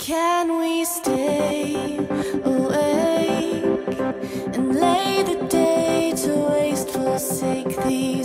Can we stay awake and lay the day to waste, forsake thee?